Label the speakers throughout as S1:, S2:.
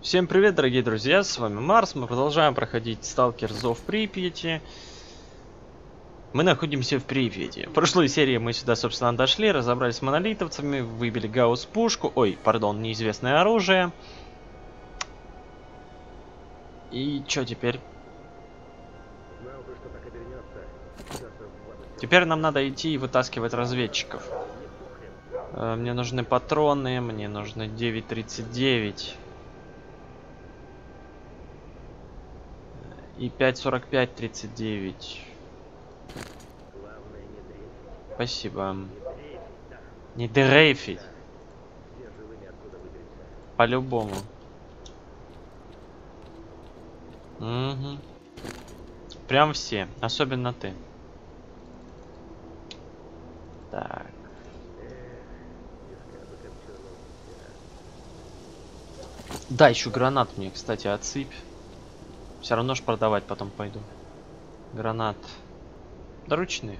S1: Всем привет, дорогие друзья, с вами Марс, мы продолжаем проходить Сталкер Зов Припяти. Мы находимся в Припяти. В прошлой серии мы сюда, собственно, дошли, разобрались с монолитовцами, выбили гаусс-пушку, ой, пардон, неизвестное оружие. И что теперь? Теперь нам надо идти и вытаскивать разведчиков. Э, мне нужны патроны, мне нужны 9.39. И 5.45, 39. Спасибо. Не дрейфить. По-любому. Угу. Прям все. Особенно ты. Так. Да, еще гранат мне, кстати, отсыпь. Все равно ж продавать потом пойду. Гранат. Доручных.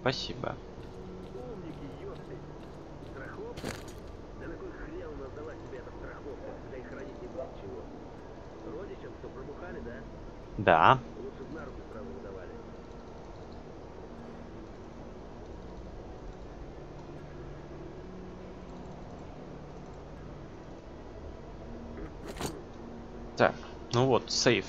S1: Спасибо. Да. Так. Ну вот, сейф.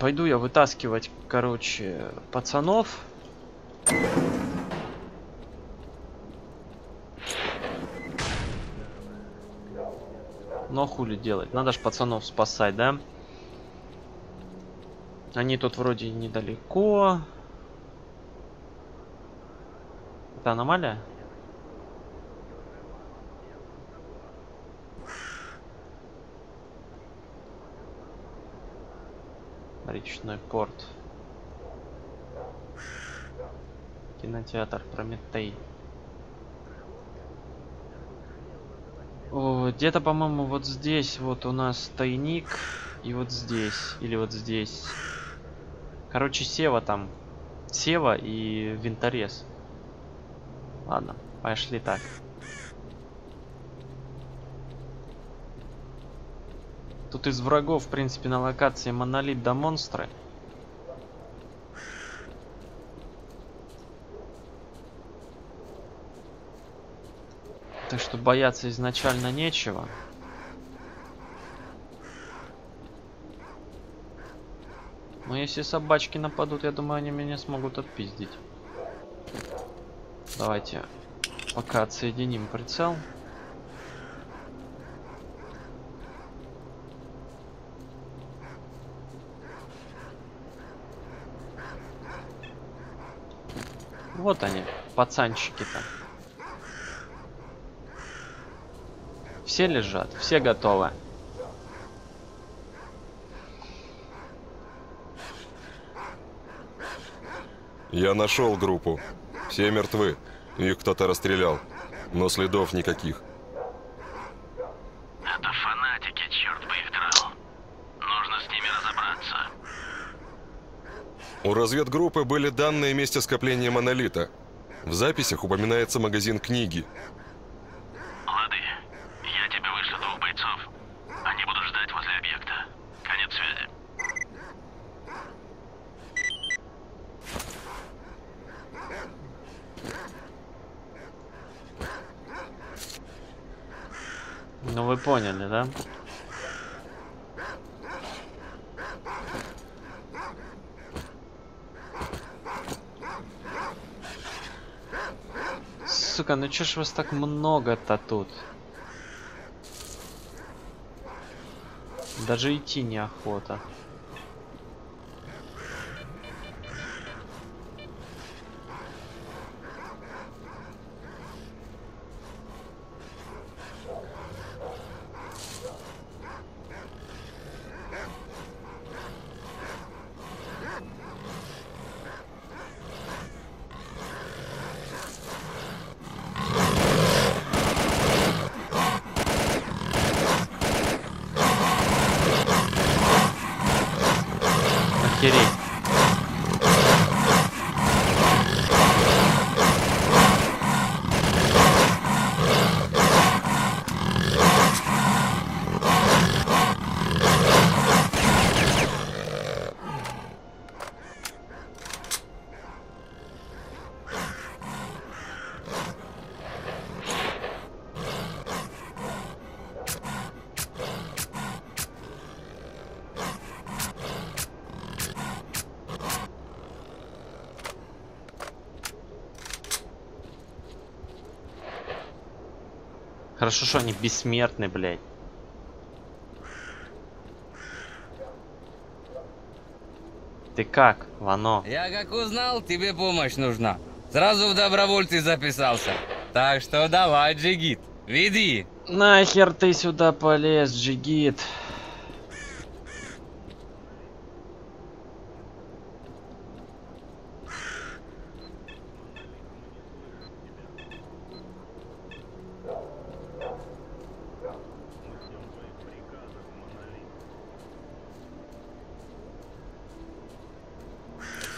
S1: Пойду я вытаскивать, короче, пацанов. Но хули делать? Надо ж пацанов спасать, да? Они тут вроде недалеко. Это аномалия? Речной порт. Кинотеатр Прометей. Где-то, по-моему, вот здесь вот у нас тайник. И вот здесь. Или вот здесь. Короче, Сева там. Сева и Винторез. Ладно, пошли так. Тут из врагов, в принципе, на локации монолит до монстры. Так что бояться изначально нечего. Но если собачки нападут, я думаю, они меня смогут отпиздить. Давайте пока отсоединим прицел. Вот они, пацанчики-то. Все лежат, все готовы.
S2: Я нашел группу. Все мертвы. Их кто-то расстрелял. Но следов никаких.
S3: Это фанатики, черт бы их драл. Нужно с ними разобраться.
S2: У разведгруппы были данные месте скопления монолита. В записях упоминается магазин книги.
S3: Лады, я тебе вышлю двух бойцов. Они будут ждать возле объекта. Конец связи.
S1: Ну вы поняли, да? Сука, ну чё ж вас так много-то тут? Даже идти неохота. Охереть. Хорошо, что они бессмертны, блядь. Ты как, Вано?
S4: Я как узнал, тебе помощь нужна. Сразу в добровольцы записался. Так что давай, Джигит, веди.
S1: Нахер ты сюда полез, Джигит?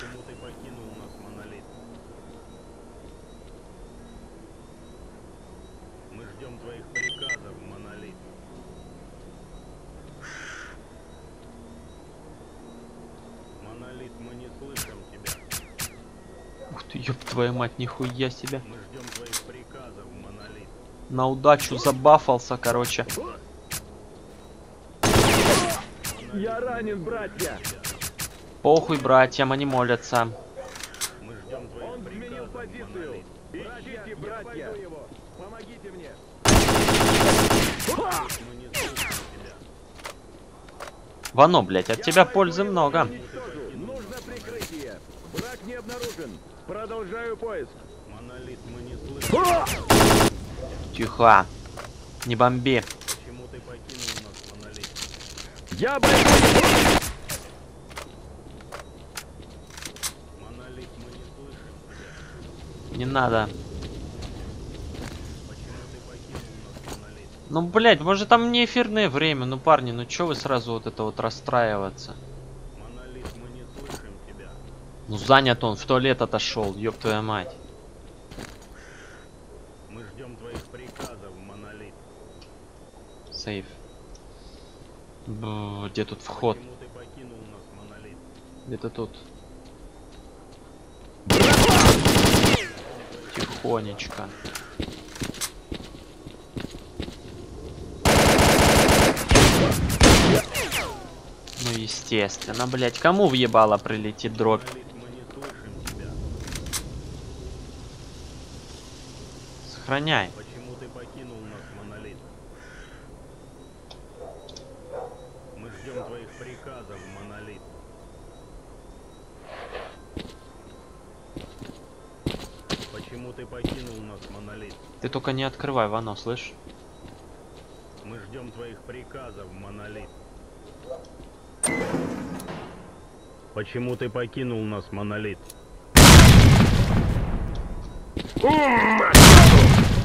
S3: Почему ты покинул нас, Монолит? Мы ждем твоих приказов, Монолит. Монолит, мы не слышим тебя.
S1: Ух ты, ёб твою мать, нихуя себе.
S3: Мы ждем твоих приказов, Монолит.
S1: На удачу забафался, короче.
S5: Я ранен, братья!
S1: Похуй, братьям, они молятся.
S3: Мы ждем твоих
S5: Он сменил позицию!
S3: Монолит.
S5: Ищите, братья! его! Помогите мне!
S1: Вано, блядь, от тебя пользы много.
S5: Продолжаю поиск!
S3: Монолит, мы не слышим.
S1: Тихо. Не бомби.
S3: Почему ты покинул нас, Монолит?
S5: Я бойцов!
S3: Монолит, мы не слышим.
S1: Не надо.
S3: Почему ты покинул нас, Монолит?
S1: Ну, блядь, может там не эфирное время? Ну, парни, ну чё вы сразу вот это вот расстраиваться?
S3: Монолит, мы не слышим тебя.
S1: Ну, занят он, в туалет отошел, ёб твою мать.
S3: Мы ждем твоих приказов, Монолит.
S1: Сейф. Где тут вход? Где-то тут. Тихонечко. Ну, естественно, блять, кому въебало прилетит дробь?
S3: Монолит, мы не слышим тебя.
S1: Сохраняй.
S3: Почему ты покинул нас, Монолит? Мы ждем твоих приказов, Монолит. Почему ты покинул нас, Монолит?
S1: Ты только не открывай, Вано, слышь?
S3: Мы ждем твоих приказов, Монолит. Почему ты покинул нас, Монолит?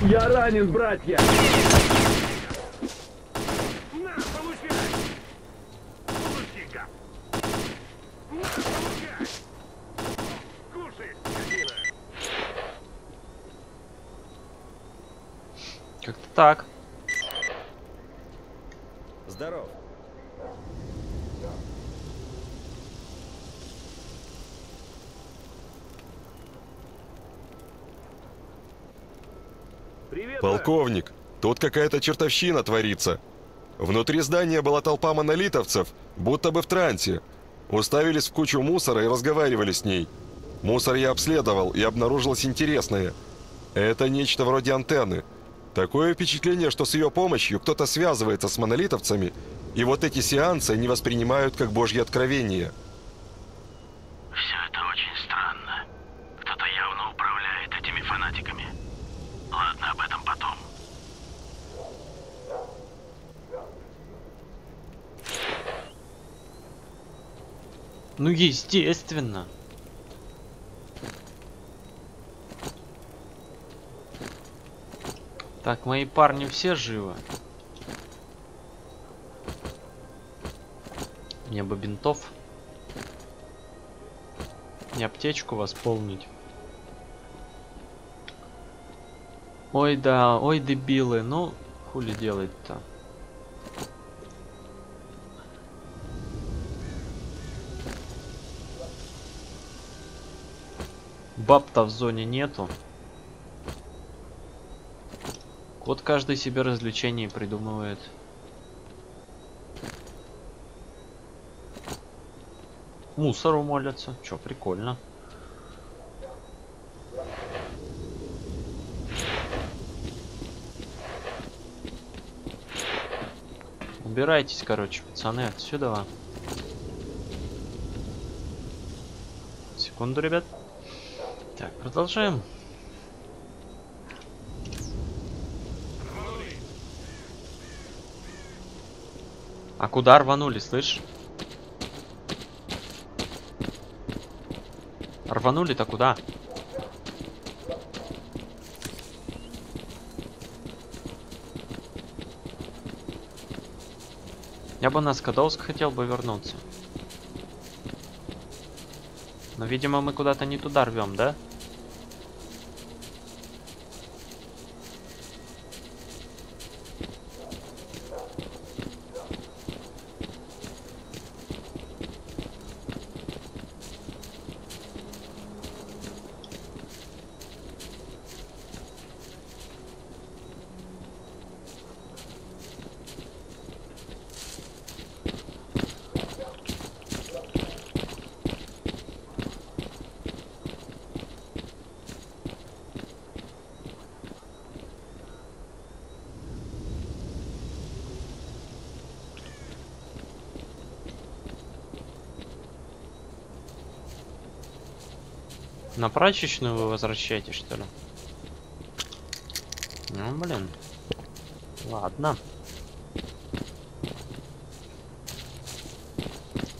S5: Я ранен, братья!
S1: Как-то так.
S5: Здоров! Привет, брат.
S2: Полковник, тут какая-то чертовщина творится. Внутри здания была толпа монолитовцев, будто бы в трансе. Уставились в кучу мусора и разговаривали с ней. Мусор я обследовал и обнаружилось интересное. Это нечто вроде антенны. Такое впечатление, что с ее помощью кто-то связывается с монолитовцами, и вот эти сеансы они воспринимают как божье откровение.
S3: Все это очень странно. Кто-то явно управляет этими фанатиками. Ладно, об этом потом.
S1: Ну, естественно. Так, мои парни все живы. Мне бы бинтов. Не аптечку восполнить. Ой, да, ой, дебилы. Ну, хули делать-то? Баб-то в зоне нету. Кот каждый себе развлечение придумывает. Мусору молятся. Чё, прикольно. Убирайтесь, короче, пацаны, отсюда. Секунду, ребят. Так, продолжаем. А куда рванули, слышь? Рванули-то куда? Я бы на Скадовск хотел бы вернуться. Но, видимо, мы куда-то не туда рвем, да? На прачечную вы возвращаетесь, что ли? Ну, блин. Ладно.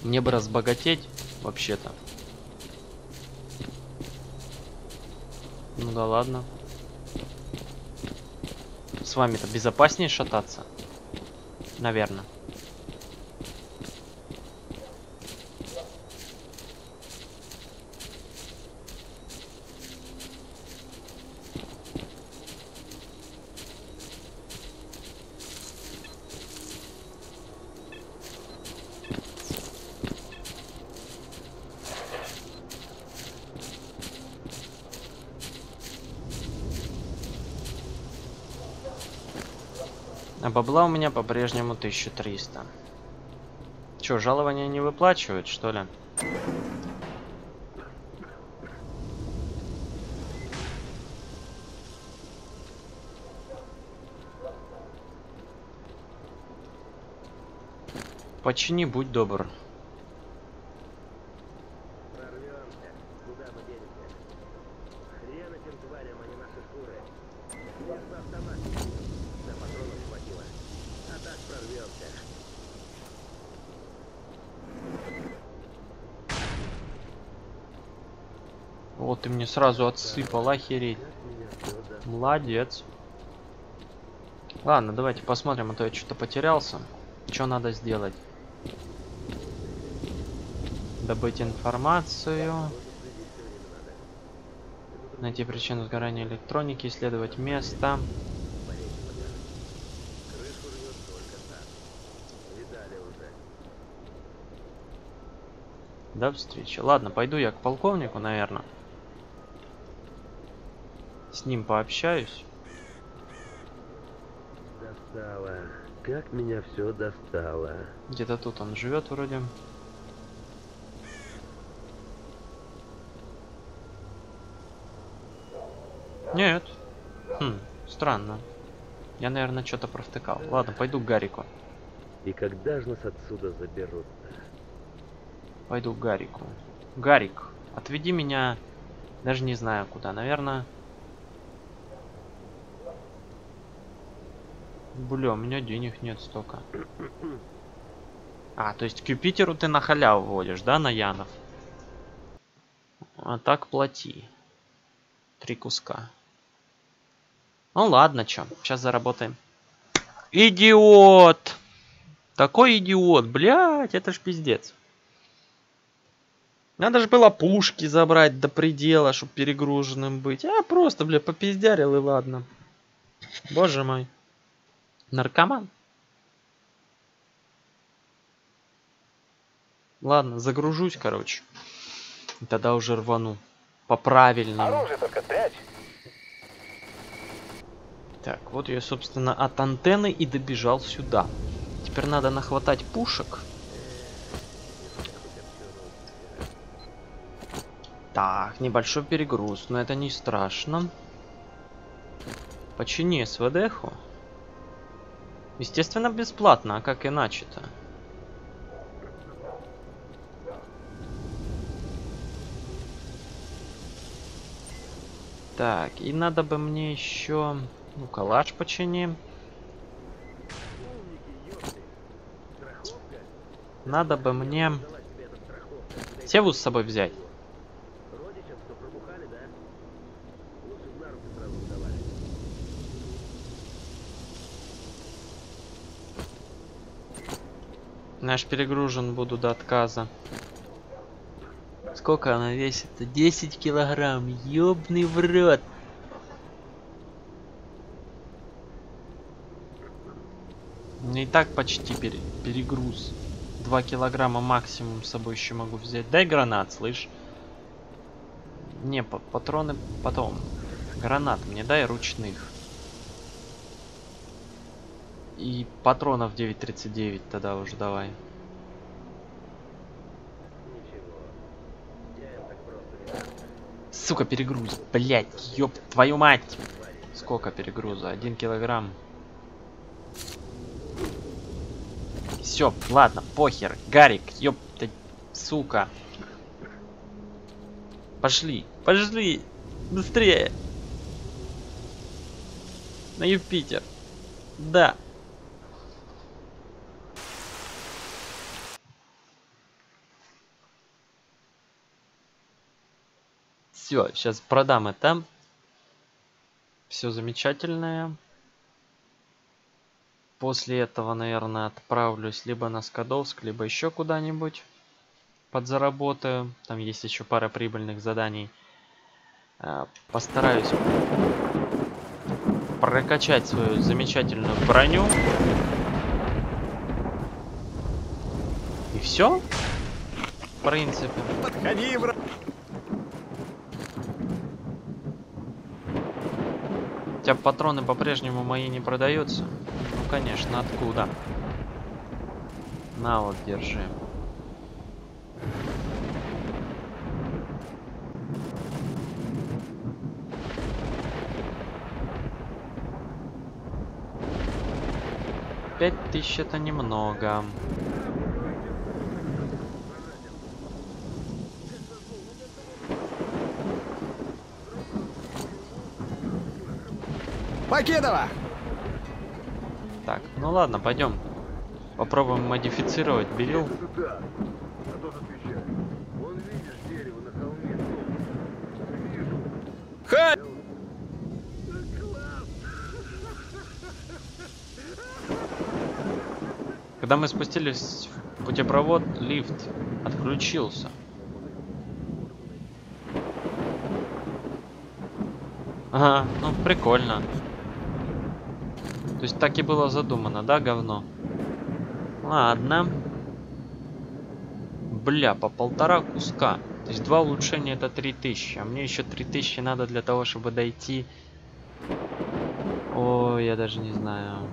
S1: Мне бы разбогатеть, вообще-то. Ну да ладно. С вами-то безопаснее шататься. Наверное. А бабла у меня по-прежнему 1300. Чё, жалования не выплачивают, что ли? Почини, будь добр.
S5: Прорвемся. Куда мы денемся? Хрен этим тварям, а не наши шкуры. Лишь бы автомат. На патронов хватило. А так прорвемся.
S1: Вот ты мне сразу отсыпал, охереть. Молодец. Ладно, давайте посмотрим, а то я что-то потерялся. Что надо сделать? Добыть информацию. Найти причину сгорания электроники, исследовать место. До встречи. Ладно, пойду я к полковнику, наверное. С ним пообщаюсь.
S5: Достало. Как меня все достало.
S1: Где-то тут он живет вроде. Нет. Хм, странно. Я, наверное, что-то провтыкал. Ладно, пойду к Гарику.
S5: И когда же нас отсюда заберут-то?
S1: Пойду к Гарику. Гарик, отведи меня, даже не знаю куда, наверное. Бля, у меня денег нет столько. А, то есть к Юпитеру ты на халяву водишь, да, на Янов? А так плати. Три куска. Ну ладно, чё, сейчас заработаем. Идиот! Такой идиот, блядь, это ж пиздец. Надо же было пушки забрать до предела, чтобы перегруженным быть. А просто, бля, попиздярил и ладно. Боже мой. Наркоман? Ладно, загружусь, короче. И тогда уже рвану. По правильному.
S5: Оружие только спрячь.
S1: Так, вот я, собственно, от антенны и добежал сюда. Теперь надо нахватать пушек. Так, небольшой перегруз, но это не страшно. Почини СВДху. Естественно, бесплатно, а как иначе-то? Так, и надо бы мне еще... Ну, калаш починим. Надо бы мне... Севу с собой взять.
S5: Родичам, что пробухали, да? Лучше б на руки сразу сдавали.
S1: Наш перегружен буду до отказа. Сколько она весит? 10 килограмм. Ёбный в рот. У меня и так почти пере- перегруз. 2 килограмма максимум с собой еще могу взять. Дай гранат, слышь. Не, па- патроны потом. Гранат мне дай ручных. И патронов 9.39 тогда уже давай. Сука, перегруз. Блять, ёб твою мать. Сколько перегруза? Один килограмм. Все, ладно, похер. Гарик, ёб ты, сука. Пошли, пошли. Быстрее. На Юпитер. Да. Все, сейчас продам это. Все замечательное. После этого, наверное, отправлюсь либо на Скадовск, либо еще куда-нибудь подзаработаю. Там есть еще пара прибыльных заданий. А, Постараюсь прокачать свою замечательную броню. И все. В принципе.
S2: Подходи, враг!
S1: Тебя патроны по-прежнему мои не продаются? Ну, конечно, откуда? На вот, держи. Пять тысяч это немного.
S2: Покедова!
S1: Так, ну ладно, пойдем. Попробуем модифицировать берил.
S5: Сюда. А тот отвечает. Вон видишь дерево на холме. Вижу.
S2: Ха!
S1: Когда мы спустились в путепровод, лифт отключился. Ага, ну прикольно. То есть так и было задумано, да, говно? Ладно. Бля, по полтора куска. То есть два улучшения это 3000. А мне еще 3000 надо для того, чтобы дойти. Ой, я даже не знаю.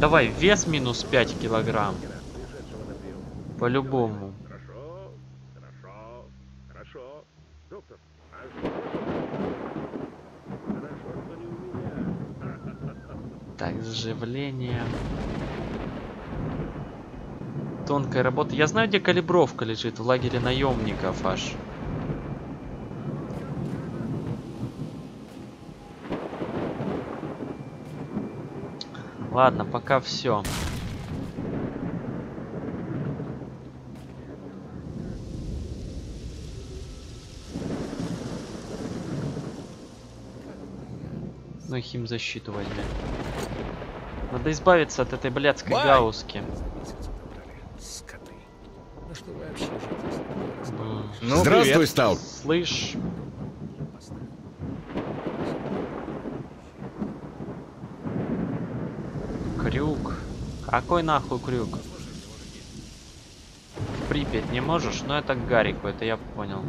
S1: Давай, вес минус 5 килограмм. По-любому.
S5: Хорошо. Хорошо. Хорошо. Доктор, а что? Хорошо, что не у меня.
S1: Так, заживление. Тонкая работа. Я знаю, где калибровка лежит. В лагере наемников аж. Ладно, пока все. Ну, химзащиту возьмем. Надо избавиться от этой блядской
S2: Бай!
S1: гауски.
S6: Скоты. Ну
S2: Здравствуй,
S4: привет.
S2: Стал!
S1: Слышь, крюк. Какой нахуй крюк? В Припять не можешь? Ну это к Гарику, это я понял.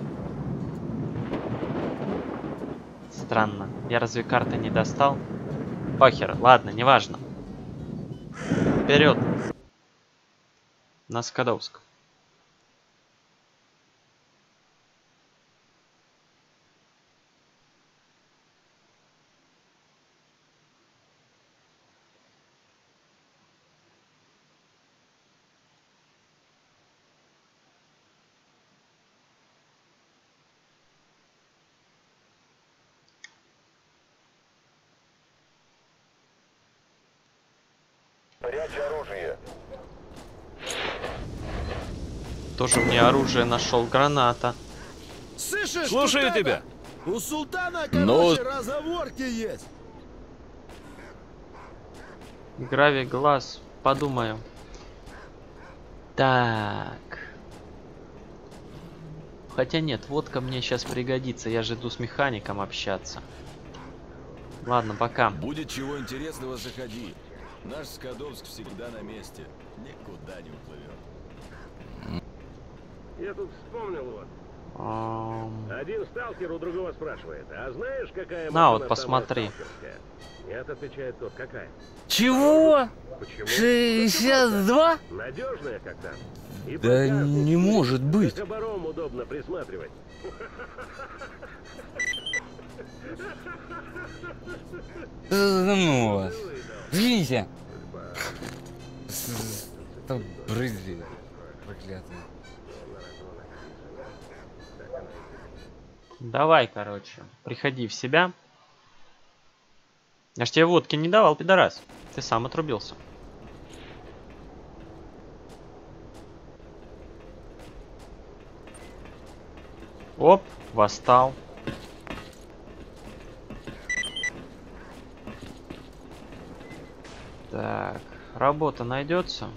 S1: Странно. Я разве карты не достал? Похер, ладно, неважно. Вперед. На Скадовск.
S2: Оружие.
S1: Тоже мне оружие нашел, граната.
S6: Слышишь?
S7: Слушаю тебя.
S6: У султана,
S7: Ну-
S6: короче, разговорки есть.
S1: Гравий глаз, подумаю. Так. Хотя нет, водка мне сейчас пригодится, я же иду с механиком общаться. Ладно, пока.
S7: Будет чего интересного, заходи. Наш Скадовск всегда на месте. Никуда не уплывет.
S5: Я тут вспомнил вот.
S1: Ам,
S5: Один сталкер у другого спрашивает, а знаешь, какая
S1: На, вот посмотри.
S5: сталкерская?» Нет, отвечает тот, какая?
S4: Чего?
S5: Почему?
S4: 62?
S5: Надежная. И
S4: Да не может быть.
S5: Как обором удобно присматривать.
S4: Ну вас. Извините. Это брызги. Проклятые.
S1: Давай, короче, приходи в себя. Я ж тебе водки не давал, пидорас. Ты сам отрубился. Оп, восстал. Так, работа найдется.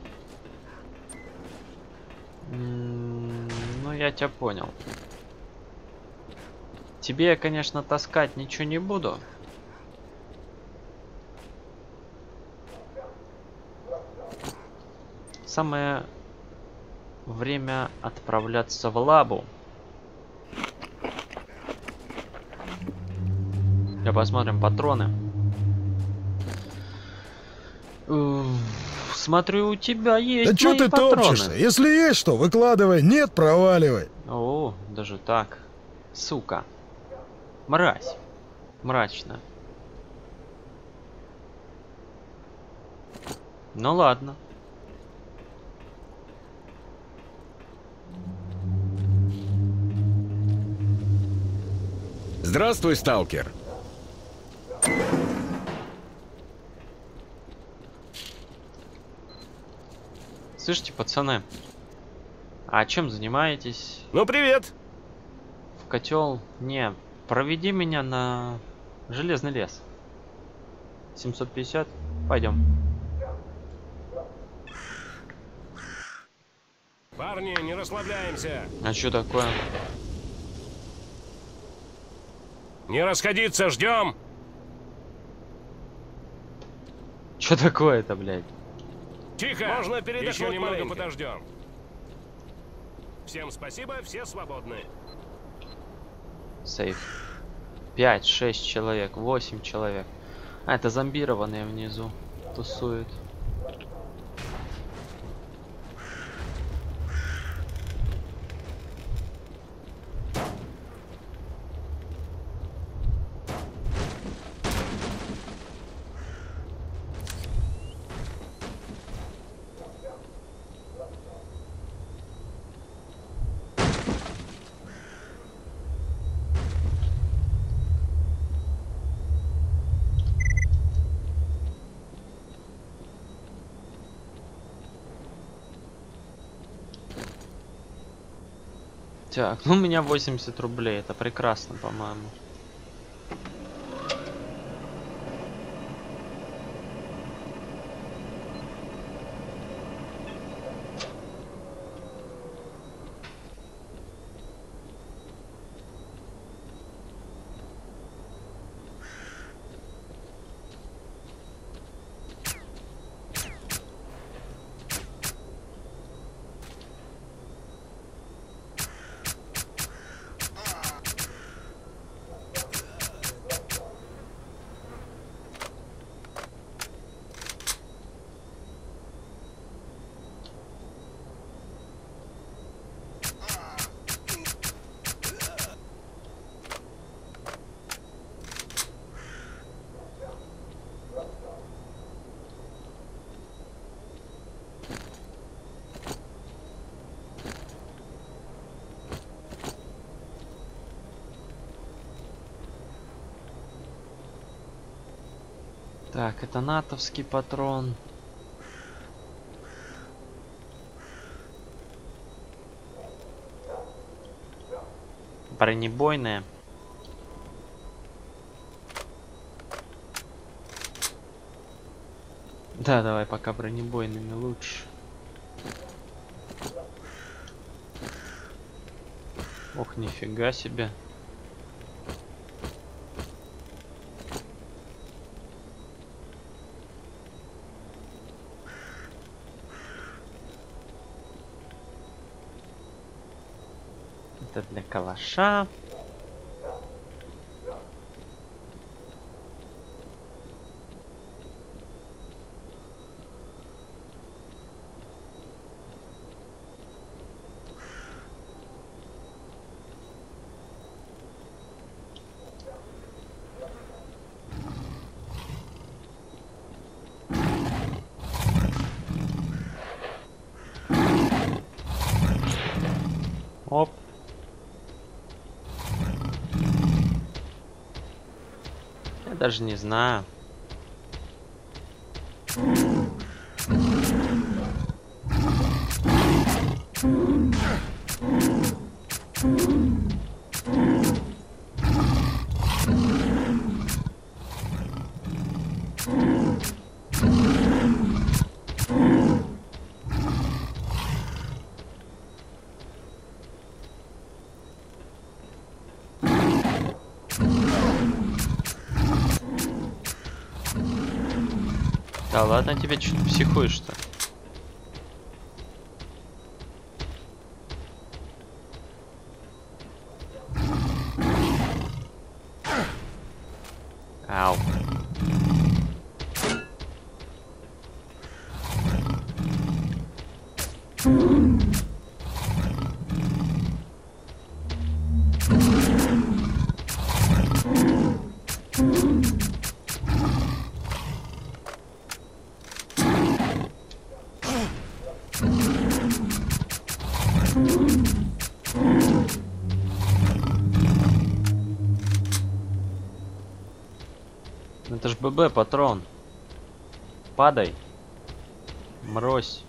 S1: Ну, я тебя понял. Тебе я, конечно, таскать ничего не буду. Самое время отправляться в лабу. Я посмотрим патроны. Смотрю, у тебя есть
S6: Да что ты
S1: патроны.
S6: топчешься? Если есть что, выкладывай. Нет, проваливай.
S1: О, даже так. Сука. Мразь. Мрачно. Ну ладно.
S7: Здравствуй, сталкер.
S1: Слышите, пацаны? А чем занимаетесь?
S7: Ну, привет.
S1: В котел? Не, проведи меня на железный лес. 750? Пойдем.
S8: Парни, не расслабляемся.
S1: А что такое?
S8: Не расходиться, ждем.
S1: Что такое-то, блядь?
S8: Тихо. Можно передохнуть Еще немного маленько. подождем. Всем спасибо, все свободны.
S1: Сейф. 5, 6 человек, 8 человек. А, это зомбированные внизу тусуют. Так, ну у меня 80 рублей, это прекрасно, по-моему. Так, это натовский патрон. Бронебойная. Да, давай пока бронебойными лучше. Ох, нифига себе. Это для калаша. Оп. Я даже не знаю. Да ладно тебе, что психуешь-то? ББ патрон. Падай. Мрось.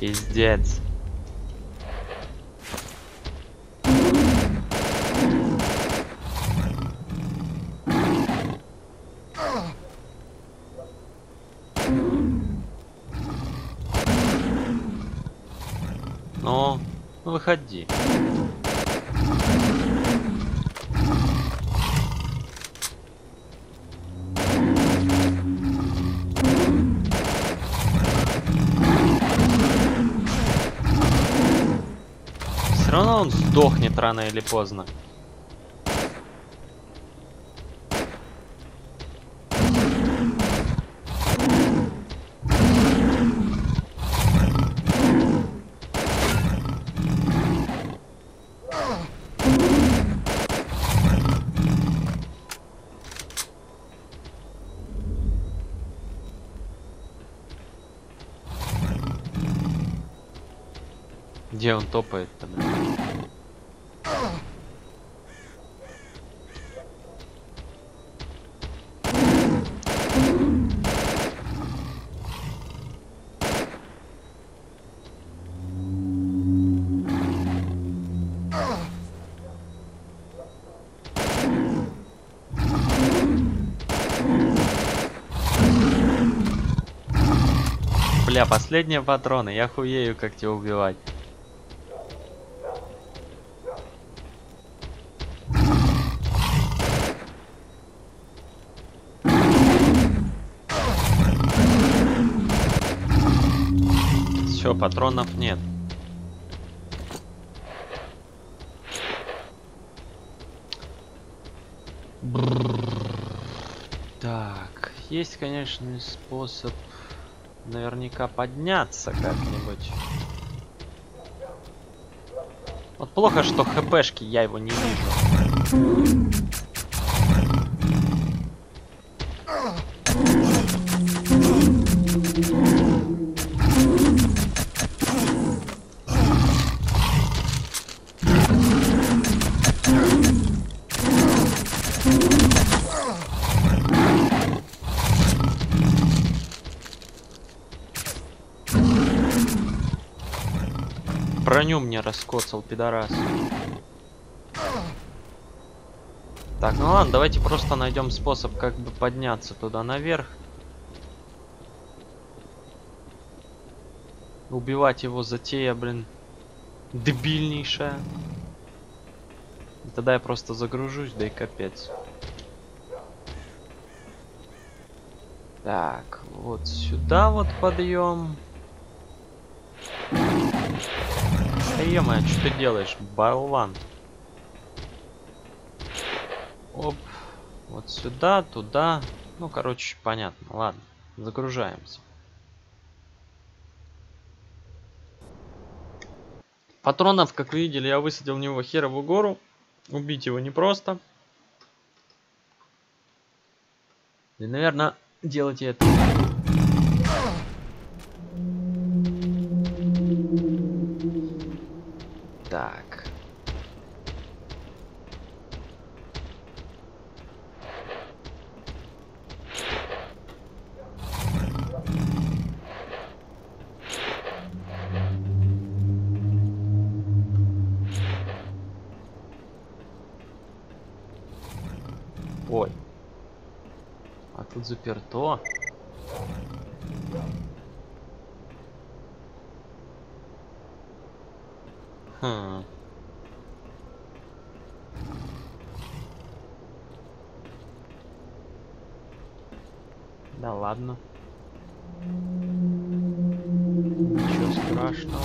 S1: Пиздец. Ну, ну выходи. Все равно он сдохнет рано или поздно. Где он топает-то, блин? Бля, последние патроны, я хуею, как тебя убивать. Все, патронов нет. Так, есть, конечно, способ наверняка подняться как-нибудь. Вот плохо, что хпшки я его не вижу. Мне раскоцал, пидорас. Так, ну ладно, давайте просто найдем способ как бы подняться туда наверх. Убивать его затея, блин, дебильнейшая. И тогда я просто загружусь, да и капец. Так, вот сюда вот подъем. Да -мо, что ты делаешь, болван? Оп. Вот сюда, туда. Ну, короче, понятно. Ладно, загружаемся. Патронов, как видели, я высадил в него херову гору. Убить его непросто. И, наверное, делайте это. Так. Ой. А тут заперто. Хм. Да ладно. Ничего страшного.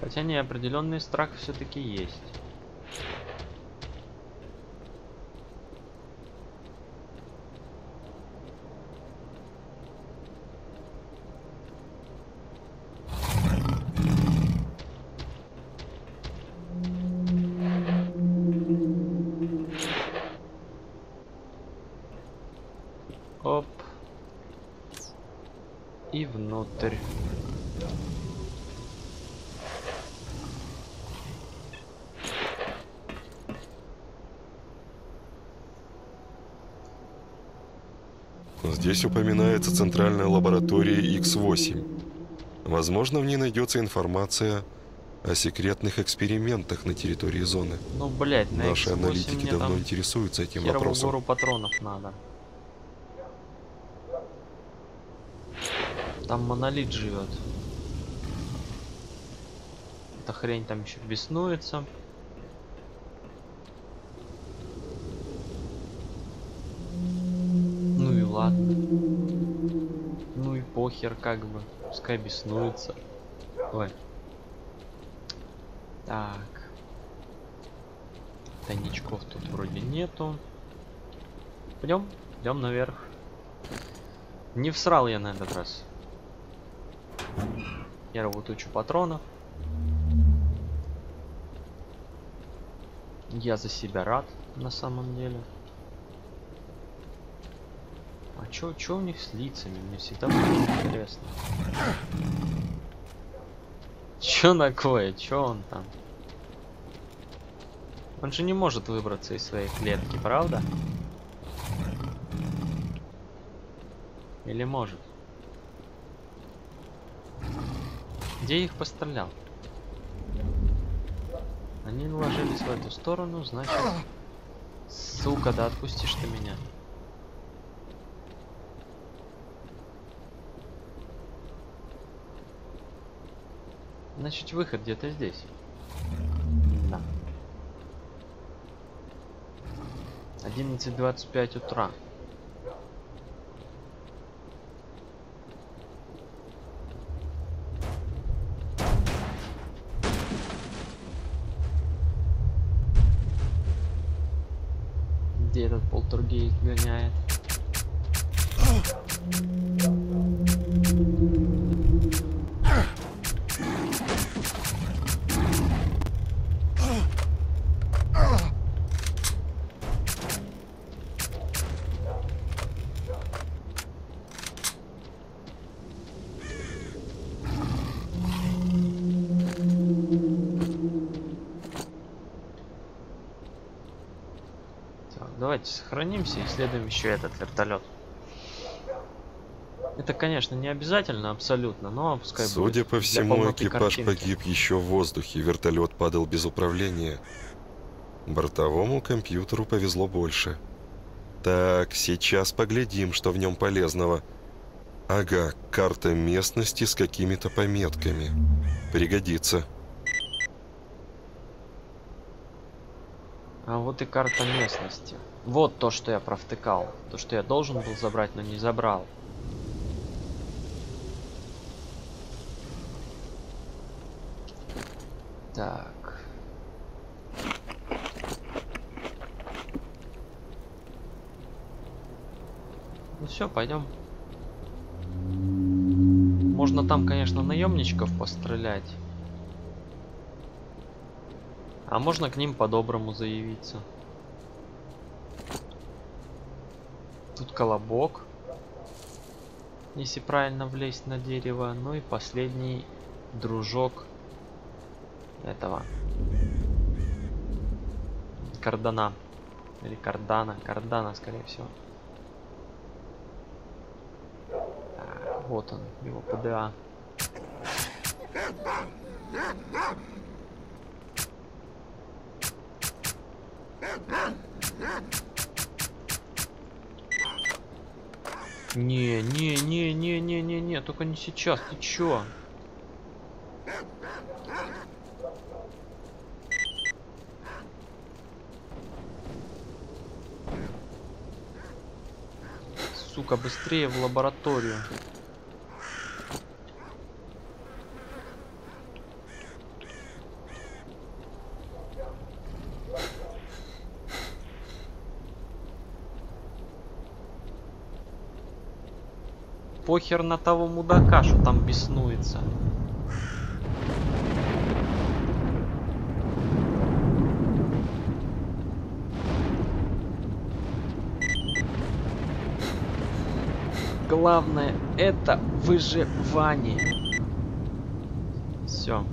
S1: Хотя не определенный страх все-таки есть. Оп. И внутрь.
S2: Здесь упоминается центральная лаборатория X8. Возможно, в ней найдется информация о секретных экспериментах на территории зоны.
S1: Ну, блять, на
S2: Наши
S1: X8
S2: аналитики давно интересуются этим вопросом.
S1: гору патронов надо. Там монолит живет. Эта хрень там еще беснуется. Ну и похер как бы. Пускай беснуется. Ой. Так. Тайничков тут вроде нету. Пойдем, идем наверх. Не всрал я на этот раз. Херовую тучу патронов. Я за себя рад на самом деле. Чё, чё у них с лицами? Мне всегда было интересно. Чё такое? Чё он там? Он же не может выбраться из своей клетки, правда? Или может? Где их пострелял? Они ложились в эту сторону, значит... Сука, да отпустишь ты меня. Значит, выход где-то здесь. Да. 11.25 утра. этот полтергейст гоняет. Так, давайте сохранимся и исследуем еще этот вертолет. Это, конечно, не обязательно абсолютно, но пускай
S2: Судя
S1: будет
S2: по всему, экипаж
S1: картинки.
S2: погиб еще в воздухе, вертолет падал без управления. Бортовому компьютеру повезло больше. Так, сейчас поглядим, что в нем полезного. Ага, карта местности с какими-то пометками. Пригодится.
S1: А вот и карта местности. Вот то, что я провтыкал. То, что я должен был забрать, но не забрал. Так. Ну все, пойдем. Можно там, конечно, наемничков пострелять. А можно к ним по-доброму заявиться. Тут колобок. Если правильно влезть на дерево. Ну и последний дружок этого. Кардана. Или кардана. Кардана, скорее всего. Так, вот он, его ПДА. Не, не, не, не, не, не, не, только не сейчас. Ты чё? Сука, быстрее в лабораторию. Похер на того мудака, что там беснуется. Главное это выживание. Все.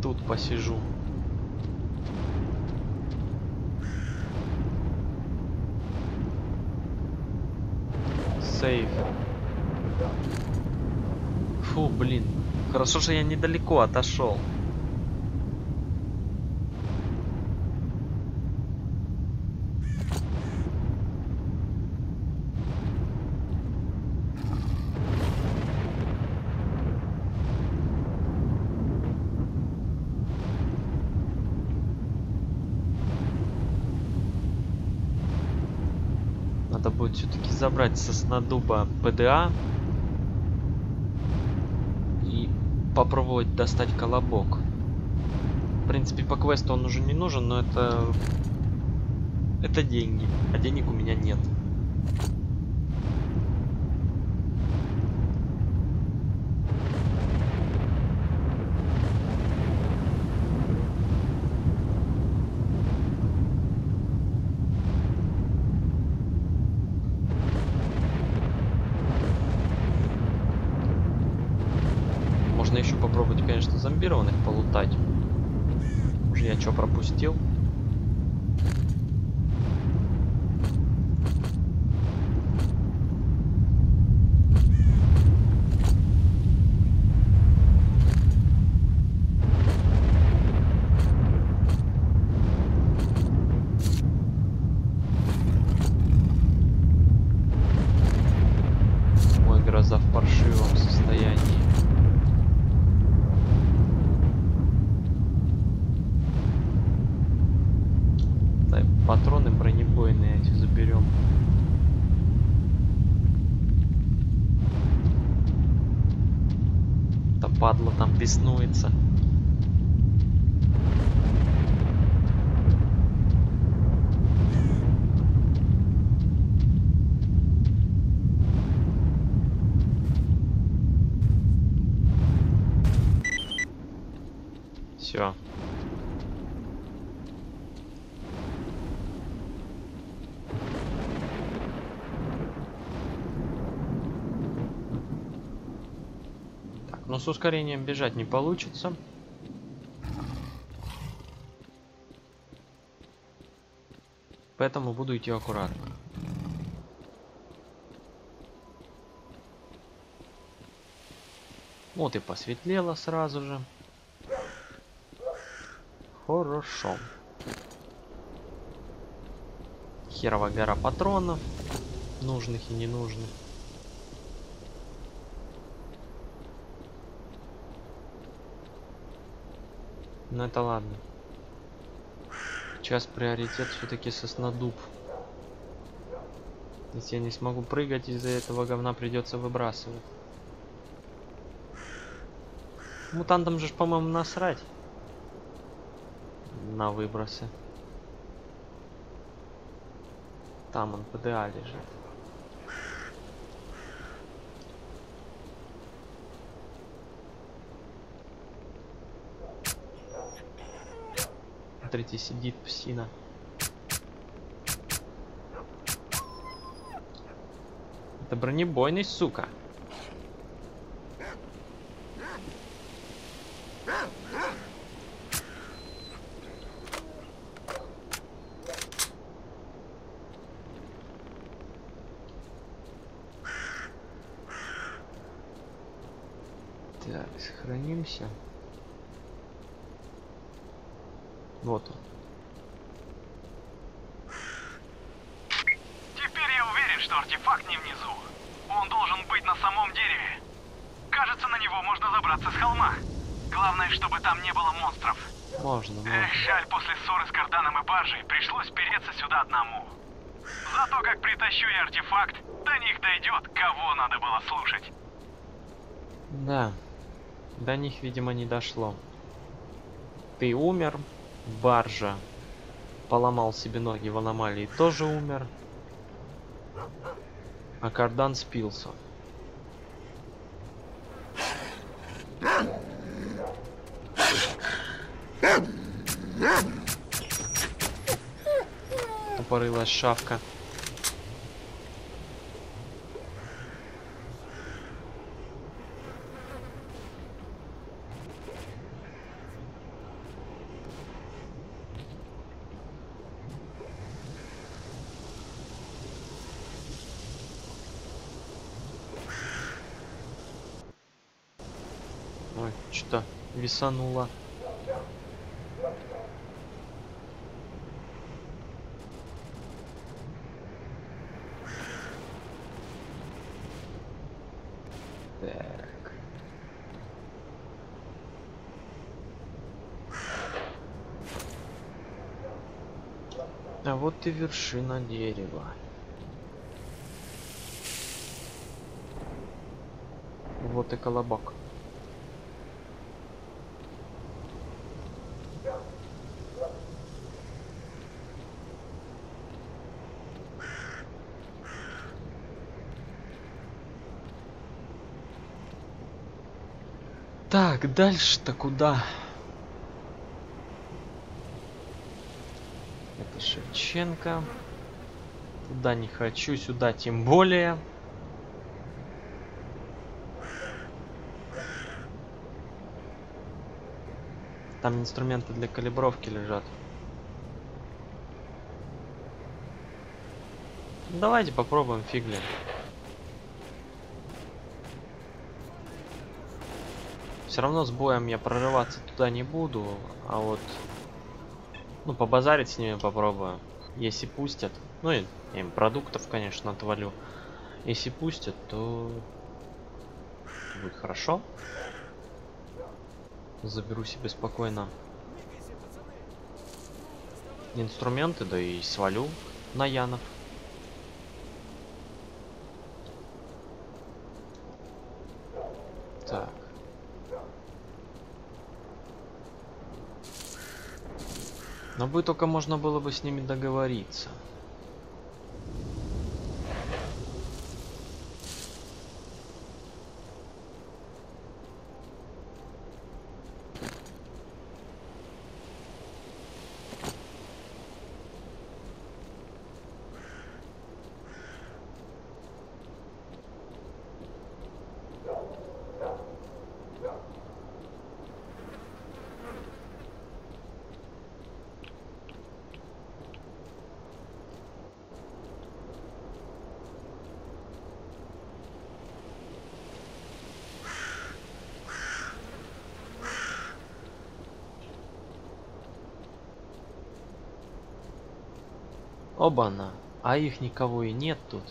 S1: Тут посижу. Сейф. Фу, блин. Хорошо, что я недалеко отошел. Надо будет все-таки забрать соснодуба ПДА и попробовать достать колобок. В принципе, по квесту он уже не нужен, но это... Это деньги, а денег у меня нет. Можно еще попробовать, конечно, зомбированных полутать. Уже я беснуется. Все. С ускорением бежать не получится. Поэтому буду идти аккуратно. Вот и посветлело сразу же. Хорошо. Херова гора патронов. Нужных и ненужных. Ну это ладно. Сейчас приоритет все-таки соснодуб. Если я не смогу прыгать, из-за этого говна придется выбрасывать. Мутантам же, по-моему, насрать на выбросы. Там он ПДА лежит. Смотрите, сидит псина. Это бронебойный, сука. Так, сохранимся. Вот.
S9: Теперь я уверен, что артефакт не внизу. Он должен быть на самом дереве. Кажется, на него можно забраться с холма. Главное, чтобы там не было монстров.
S1: Можно, можно.
S9: Эх, жаль, после ссоры с Карданом и Баржей пришлось переться сюда одному. Зато как притащу я артефакт, до них дойдет, кого надо было слушать.
S1: Да. До них, видимо, не дошло. Ты умер. Баржа поломал себе ноги в аномалии, тоже умер. А кардан спился. Тупорылая шавка. Ой, что-то висануло. Так. А вот и вершина дерева. Вот и колобок. Так, дальше-то куда? Это Шевченко. Туда не хочу, сюда тем более. Там инструменты для калибровки лежат. Давайте попробуем фигли. Все равно с боем я прорываться туда не буду, а вот ну побазарить с ними попробую. Если пустят, ну и им продуктов, конечно, отвалю. Если пустят, то будет хорошо. Заберу себе спокойно инструменты, да и свалю на Янов. Так. Но бы только можно было бы с ними договориться. Оба-на. А их никого и нет тут.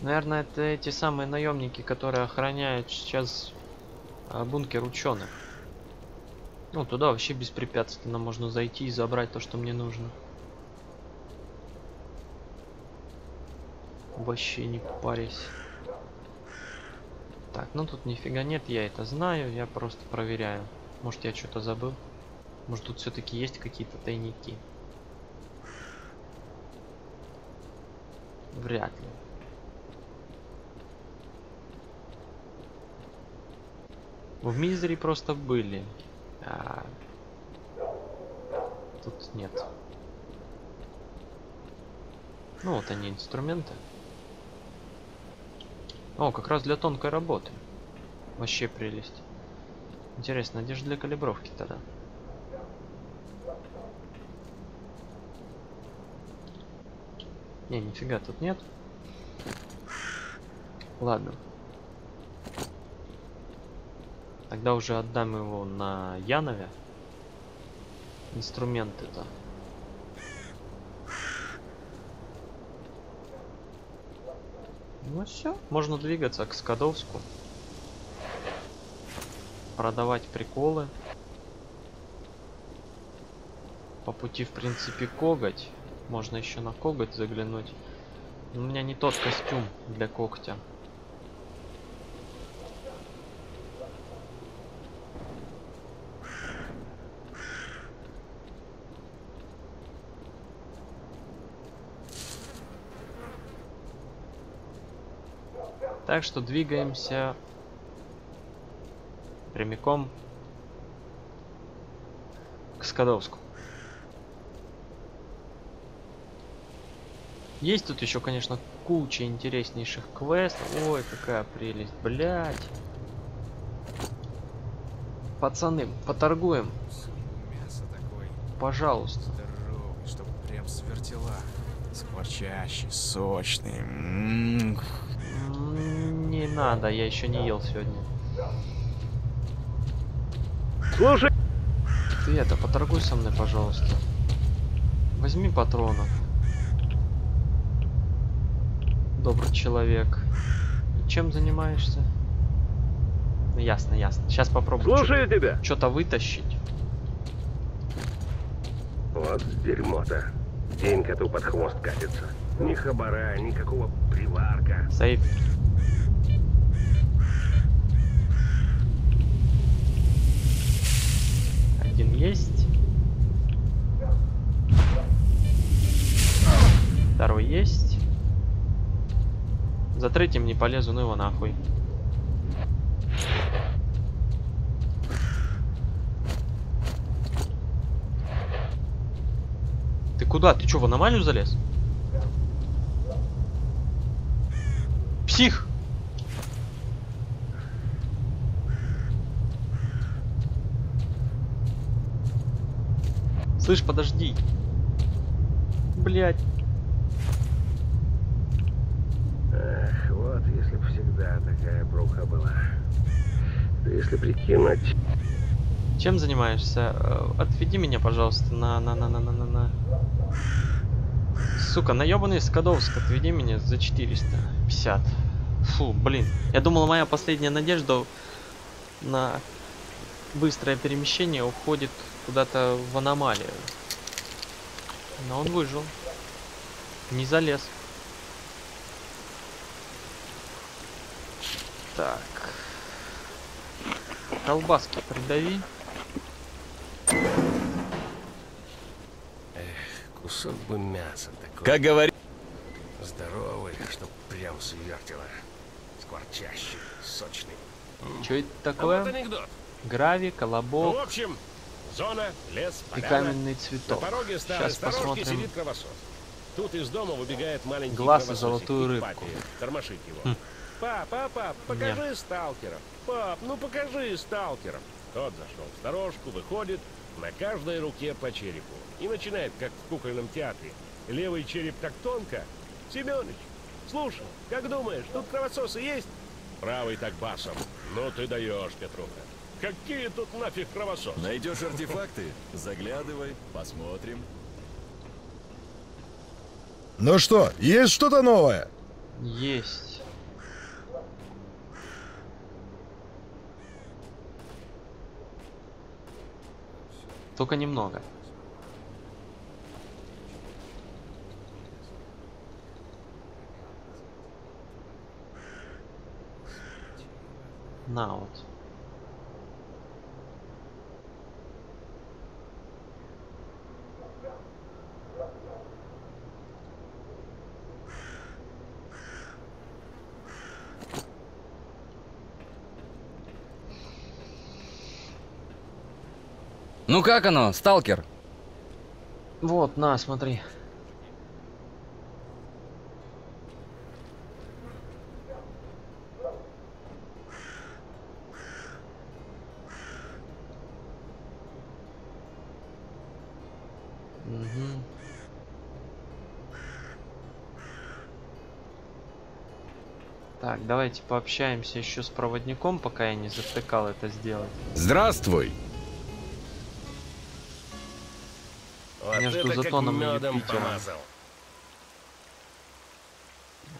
S1: Наверное, это эти самые наемники, которые охраняют сейчас а, бункер ученых. Ну, туда вообще беспрепятственно можно зайти и забрать то, что мне нужно. Вообще не парясь. Так, ну тут нифига нет, я это знаю, я просто проверяю. Может я что-то забыл? Может тут все-таки есть какие-то тайники? Вряд ли. В Мизере просто были. А... Тут нет. Ну вот они инструменты. О, как раз для тонкой работы. Вообще прелесть. Интересно, где же для калибровки тогда? Не, нифига тут нет. Ладно. Тогда уже отдам его на Янове. Инструменты-то. Ну все, можно двигаться к Скадовску. Продавать приколы. По пути, в принципе, коготь. Можно еще на коготь заглянуть. Но у меня не тот костюм для когтя. Так что двигаемся прямиком к Скадовску. Есть тут еще, конечно, куча интереснейших квестов. Ой, какая прелесть, блядь. Пацаны, поторгуем. Пожалуйста.
S10: здоровое, чтоб прям свертела. Скворчащий, сочный. М-м-м.
S1: М, Не надо, я еще не ел сегодня.
S5: Слушай,
S1: Ты это, поторгуй со мной, пожалуйста. Возьми патронов. Добрый человек. И чем занимаешься? Ну, ясно, ясно. Сейчас попробую
S5: слушаю тебя.
S1: что-то вытащить.
S5: Вот дерьмо-то. День коту под хвост катится. Ни хабара, никакого приварка.
S1: Сейф. Один есть. Второй есть. За третьим не полезу, ну его нахуй. Ты куда? Ты чё, в аномалию залез? Псих! Слышь, подожди. Блять.
S5: Эх, вот если бы всегда такая бруха была. Если прикинуть...
S1: Чем занимаешься? Э, Отведи меня, пожалуйста, на на на на на на на. Сука, наебанный Скадовск, отведи меня за 450. Фу, блин. Я думал, моя последняя надежда на быстрое перемещение уходит куда-то в аномалию. Но он выжил. Не залез. Так. Колбаски придави.
S5: Кусок бы мяса такой.
S7: Как говорит...
S5: Здоровый, чтоб прям свертело. Скворчащий, сочный.
S1: Что это
S8: А
S1: такое?
S8: вот анекдот.
S1: Грави,
S8: Ну, в
S1: колобок
S8: общем, зона, лес,
S1: и
S8: поляна.
S1: каменный
S8: На
S1: цветок.
S8: пороге старой
S1: Сейчас посмотрим.
S8: сидит кровосос. Тут из дома выбегает маленький
S1: Глаз и золотую
S8: и
S1: рыбку.
S8: папе тормошит его.
S1: Хм.
S8: Пап, пап, пап, покажи сталкеров. Пап, ну покажи сталкеров. Тот зашел в сторожку, выходит, на каждой руке по черепу. И начинает, как в кукольном театре. Левый череп так тонко. Семёныч, Слушай, как думаешь, тут кровососы есть? Правый так басом. Ну ты даешь, Петруха. Какие тут нафиг кровососы?
S7: Найдешь артефакты? Заглядывай, посмотрим.
S6: Ну что, есть что-то новое?
S1: Есть. Только немного. На вот.
S4: Ну как оно, сталкер?
S1: Вот, на, смотри. Так, давайте пообщаемся еще с проводником, пока я не затыкал это сделать.
S8: Здравствуй. Вот
S1: Между Затоном и Юпитером.
S8: помазал.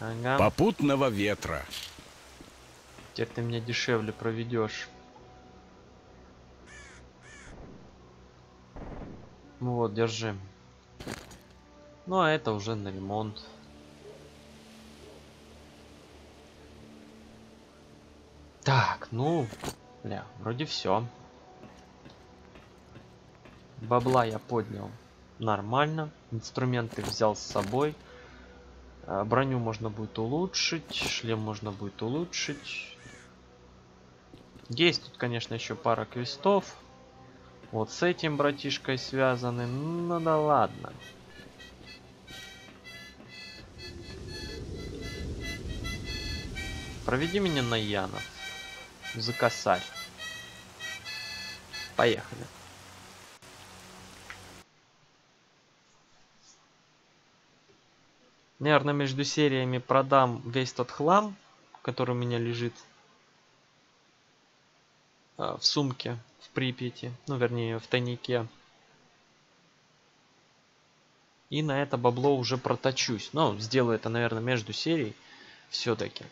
S1: Ага.
S8: Попутного ветра.
S1: Теперь ты меня дешевле проведешь. Ну вот, держи. Ну а это уже на ремонт. Так, ну, бля, вроде все. Бабла я поднял нормально. Инструменты взял с собой. А, Броню можно будет улучшить, шлем можно будет улучшить. Есть тут, конечно, еще пара квестов. Вот с этим братишкой связаны. Ну да ладно. Проведи меня на Янов. За косарь. Поехали. Наверное, между сериями продам весь тот хлам, который у меня лежит а, в сумке в Припяти, ну вернее в тайнике. И на это бабло уже проточусь. Но сделаю это, наверное, между серией все-таки.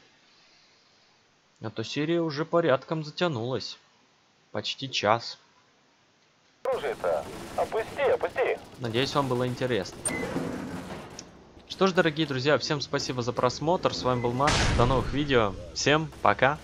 S1: А то серия уже порядком затянулась. Почти час.
S3: Оружие-то. Опусти, опусти.
S1: Надеюсь, вам было интересно. Что ж, дорогие друзья, всем спасибо за просмотр. С вами был Макс. До новых видео. Всем пока.